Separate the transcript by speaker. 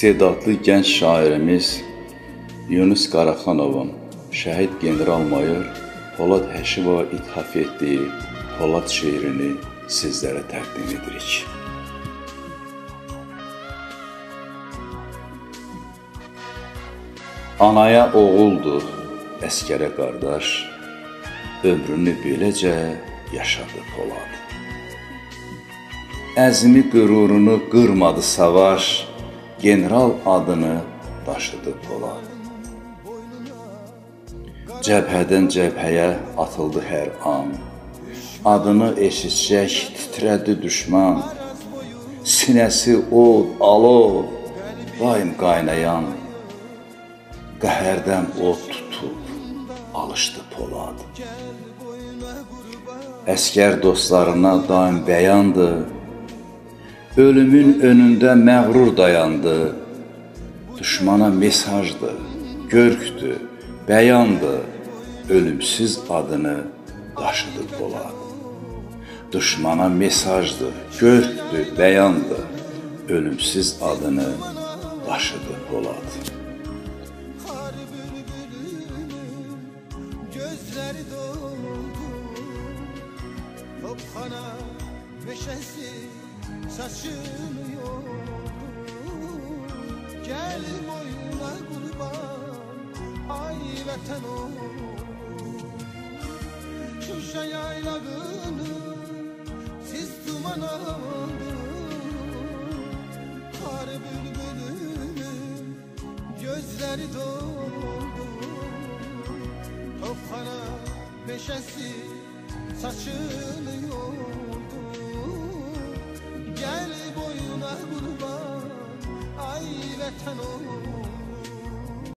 Speaker 1: İstedadlı gənc şairimiz Yunus Qaraxanovun şəhid general-mayor Polad Həşimova ithaf etdiyi Polad şeirini sizlərə təqdim edirik. Anaya oğuldur, əskərə qardaş, ömrünü beləcə yaşadı Polad. Əzmi qürurunu qırmadı savaş, general adını daşıdı Polad. Cəbhədən cəbhəyə atıldı hər an. Adını eşitsək titrədi düşman. Sinəsi od, alov, daim qaynayan. Qəhərdən od tutub alışdı Polad. Əskər dostlarına daim bəyandı. Ölümün önündə məğrur dayandı. Düşmana mesajdı, görkdü, bəyandı. Ölümsüz adını daşıdı Polad. Düşmana mesajdı, görkdü, bəyandı. Ölümsüz adını daşıdı
Speaker 2: bülbülünün gözleri doldu meşesi saçını yoldu Gel boyuna kurban ay vətən oğlu. Şuşa yaylağını siz duman aldı Kar bülbülünün gözleri doldu. Topxana meşesi saçını なたの